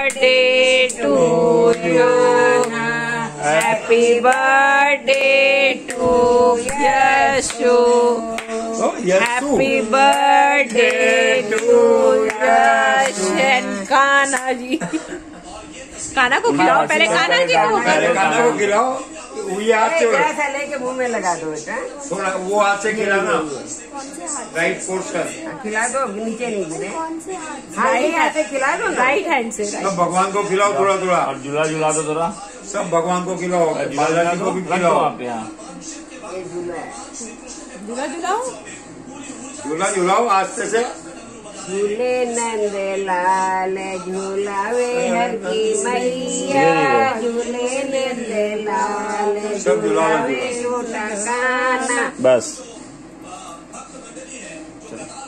Birthday to you happy birthday to Yashu Oh, yes, happy birthday to Yashan Kanha ji Kanha को खिलाओ पहले कान्हा जी को पहले खाना को खिलाओ। वो ये हाथ से लेके मुँह में लगा दो बेटा थोड़ा वो हाथ से खिलाना। राइट पोर्शन खिला दो नीचे नहीं गिरे कौन हाथ हाँ ये से खिला दो राइट हैंड से। सब भगवान को खिलाओ थोड़ा थोड़ा। और झूला झूला दो थोड़ा सब भगवान को खिलाओ झूला बालाजी को भी खिलाओ। वहाँ पे हाँ झूला झूला झूलाओ। झूला झूलाओ आस्ते से। झूले नंद लाल झूलावे हर की मैया। झूले नंद लाल सब झूलाओ। झूलावे छोटा काना बस। Sure.